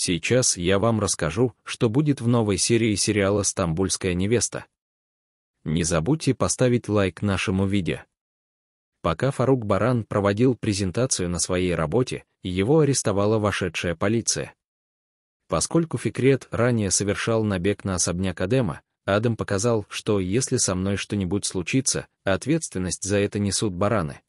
Сейчас я вам расскажу, что будет в новой серии сериала «Стамбульская невеста». Не забудьте поставить лайк нашему видео. Пока Фарук Баран проводил презентацию на своей работе, его арестовала вошедшая полиция. Поскольку Фикрет ранее совершал набег на особняк Адема, Адам показал, что если со мной что-нибудь случится, ответственность за это несут бараны.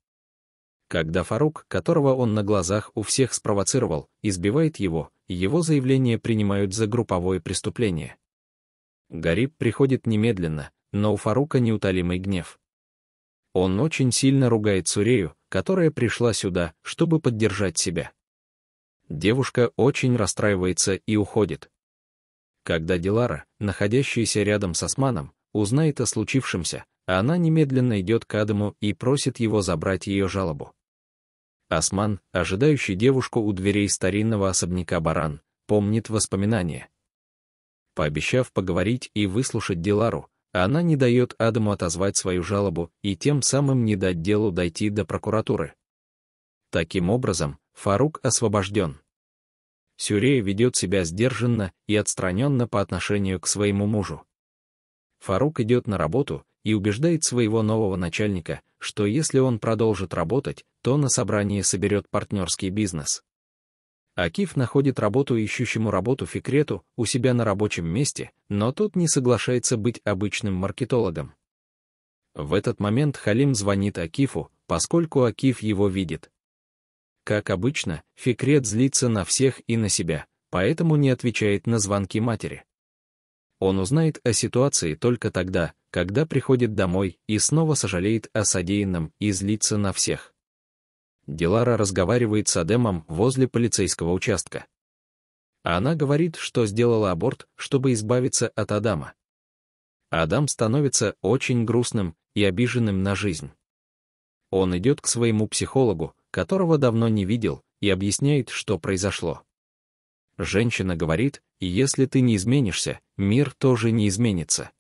Когда Фарук, которого он на глазах у всех спровоцировал, избивает его, его заявление принимают за групповое преступление. Гариб приходит немедленно, но у Фарука неутолимый гнев. Он очень сильно ругает Сурею, которая пришла сюда, чтобы поддержать себя. Девушка очень расстраивается и уходит. Когда Дилара, находящаяся рядом с Османом, узнает о случившемся, она немедленно идет к Адаму и просит его забрать ее жалобу. Осман, ожидающий девушку у дверей старинного особняка Баран, помнит воспоминания. Пообещав поговорить и выслушать Дилару, она не дает Адаму отозвать свою жалобу и тем самым не дать делу дойти до прокуратуры. Таким образом, Фарук освобожден. Сюрея ведет себя сдержанно и отстраненно по отношению к своему мужу. Фарук идет на работу и убеждает своего нового начальника, что если он продолжит работать, то на собрании соберет партнерский бизнес. Акиф находит работу ищущему работу Фикрету у себя на рабочем месте, но тот не соглашается быть обычным маркетологом. В этот момент Халим звонит Акифу, поскольку Акиф его видит. Как обычно, Фикрет злится на всех и на себя, поэтому не отвечает на звонки матери. Он узнает о ситуации только тогда, когда приходит домой и снова сожалеет о содеянном и злится на всех. Дилара разговаривает с Адемом возле полицейского участка. Она говорит, что сделала аборт, чтобы избавиться от Адама. Адам становится очень грустным и обиженным на жизнь. Он идет к своему психологу, которого давно не видел, и объясняет, что произошло. Женщина говорит, если ты не изменишься, мир тоже не изменится.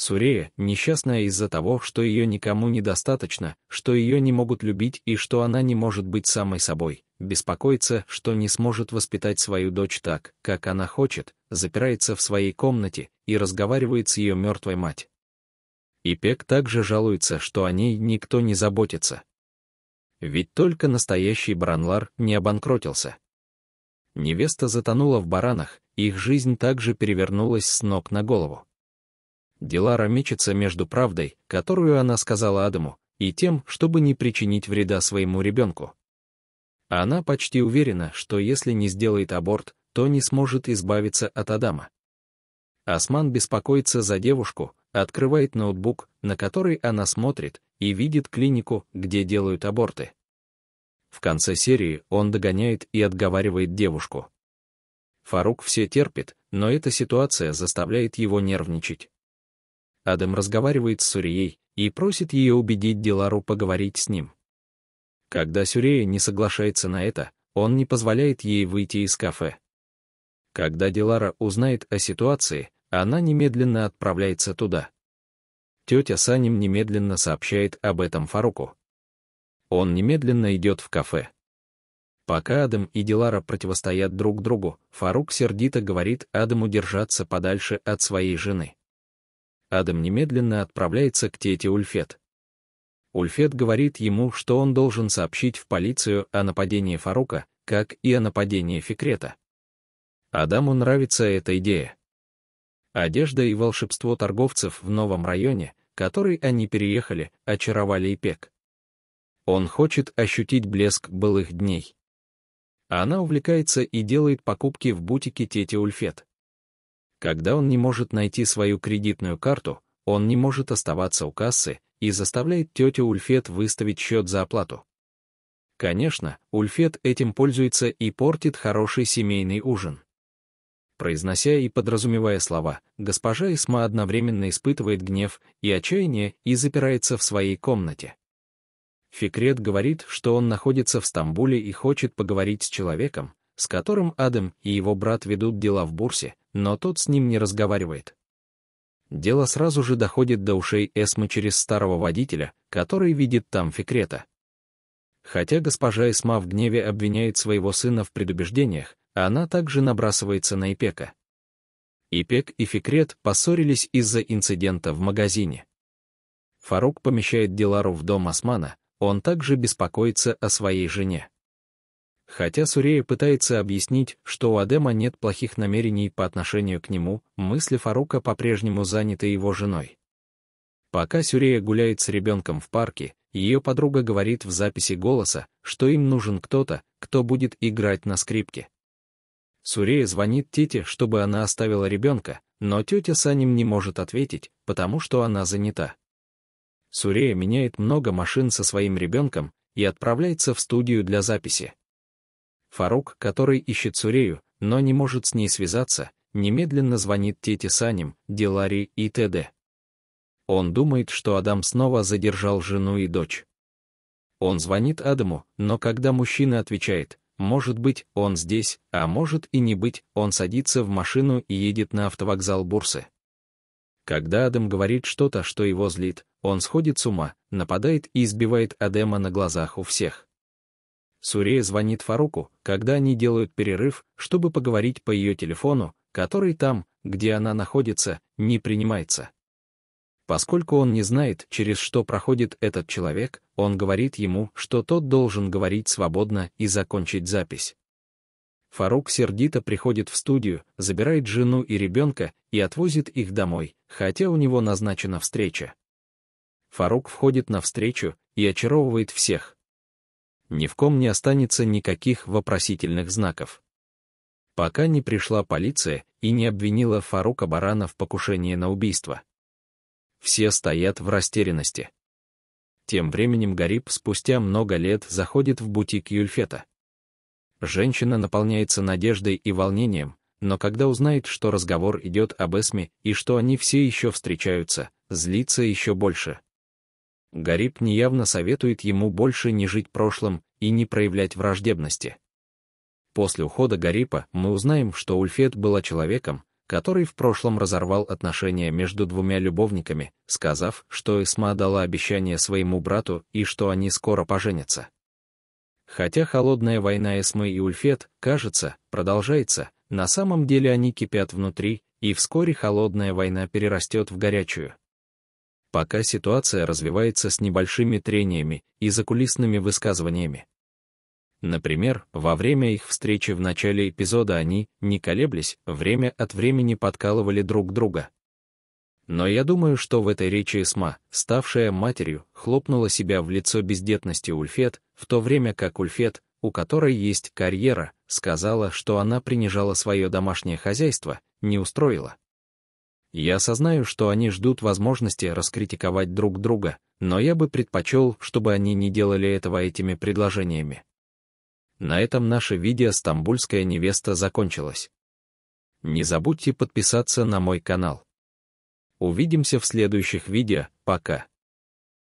Сурея несчастная из-за того, что ее никому недостаточно, что ее не могут любить и что она не может быть самой собой, беспокоится, что не сможет воспитать свою дочь так, как она хочет, запирается в своей комнате и разговаривает с ее мертвой мать. Ипек также жалуется, что о ней никто не заботится. Ведь только настоящий Бранлар не обанкротился. Невеста затонула в баранах, их жизнь также перевернулась с ног на голову. Дилара мечется между правдой, которую она сказала Адаму, и тем, чтобы не причинить вреда своему ребенку. Она почти уверена, что если не сделает аборт, то не сможет избавиться от Адама. Осман беспокоится за девушку, открывает ноутбук, на который она смотрит, и видит клинику, где делают аборты. В конце серии он догоняет и отговаривает девушку. Фарук все терпит, но эта ситуация заставляет его нервничать. Адам разговаривает с Сурией и просит ее убедить Дилару поговорить с ним. Когда Сюрея не соглашается на это, он не позволяет ей выйти из кафе. Когда Дилара узнает о ситуации, она немедленно отправляется туда. Тетя Саним немедленно сообщает об этом Фаруку. Он немедленно идет в кафе. Пока Адам и Дилара противостоят друг другу, Фарук сердито говорит Адаму держаться подальше от своей жены. Адам немедленно отправляется к тете Ульфет. Ульфет говорит ему, что он должен сообщить в полицию о нападении Фарука, как и о нападении Фикрета. Адаму нравится эта идея. Одежда и волшебство торговцев в новом районе, который они переехали, очаровали Ипек. Он хочет ощутить блеск былых дней. Она увлекается и делает покупки в бутике тети Ульфет. Когда он не может найти свою кредитную карту, он не может оставаться у кассы и заставляет тетю Ульфет выставить счет за оплату. Конечно, Ульфет этим пользуется и портит хороший семейный ужин. Произнося и подразумевая слова, госпожа Исма одновременно испытывает гнев и отчаяние и запирается в своей комнате. Фикрет говорит, что он находится в Стамбуле и хочет поговорить с человеком, с которым Адам и его брат ведут дела в Бурсе, но тот с ним не разговаривает. Дело сразу же доходит до ушей Эсмы через старого водителя, который видит там Фикрета. Хотя госпожа Эсма в гневе обвиняет своего сына в предубеждениях, она также набрасывается на Ипека. Ипек и Фикрет поссорились из-за инцидента в магазине. Фарук помещает Дилару в дом Османа, он также беспокоится о своей жене. Хотя Сурея пытается объяснить, что у Адема нет плохих намерений по отношению к нему, мысли Фарука по-прежнему заняты его женой. Пока Сюрея гуляет с ребенком в парке, ее подруга говорит в записи голоса, что им нужен кто-то, кто будет играть на скрипке. Сурея звонит тете, чтобы она оставила ребенка, но тетя Саним не может ответить, потому что она занята. Сурея меняет много машин со своим ребенком и отправляется в студию для записи. Фарук, который ищет Сурею, но не может с ней связаться, немедленно звонит тете Саним, Дилари и т.д. Он думает, что Адам снова задержал жену и дочь. Он звонит Адаму, но когда мужчина отвечает, может быть, он здесь, а может и не быть, он садится в машину и едет на автовокзал Бурсы. Когда Адам говорит что-то, что его злит, он сходит с ума, нападает и избивает Адема на глазах у всех. Сурея звонит Фаруку, когда они делают перерыв, чтобы поговорить по ее телефону, который там, где она находится, не принимается. Поскольку он не знает, через что проходит этот человек, он говорит ему, что тот должен говорить свободно и закончить запись. Фарук сердито приходит в студию, забирает жену и ребенка и отвозит их домой, хотя у него назначена встреча. Фарук входит на встречу и очаровывает всех. Ни в ком не останется никаких вопросительных знаков. Пока не пришла полиция и не обвинила Фарука Барана в покушении на убийство. Все стоят в растерянности. Тем временем Гариб спустя много лет заходит в бутик Юльфета. Женщина наполняется надеждой и волнением, но когда узнает, что разговор идет об Эсме и что они все еще встречаются, злится еще больше. Гариб неявно советует ему больше не жить прошлым и не проявлять враждебности. После ухода Гарипа мы узнаем, что Ульфет была человеком, который в прошлом разорвал отношения между двумя любовниками, сказав, что Эсма дала обещание своему брату и что они скоро поженятся. Хотя холодная война Эсмы и Ульфет, кажется, продолжается, на самом деле они кипят внутри, и вскоре холодная война перерастет в горячую пока ситуация развивается с небольшими трениями и закулисными высказываниями. Например, во время их встречи в начале эпизода они, не колеблясь, время от времени подкалывали друг друга. Но я думаю, что в этой речи Эсма, ставшая матерью, хлопнула себя в лицо бездетности Ульфет, в то время как Ульфет, у которой есть карьера, сказала, что она принижала свое домашнее хозяйство, не устроила. Я осознаю, что они ждут возможности раскритиковать друг друга, но я бы предпочел, чтобы они не делали этого этими предложениями. На этом наше видео «Стамбульская невеста» закончилось. Не забудьте подписаться на мой канал. Увидимся в следующих видео, пока.